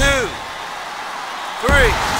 two, three.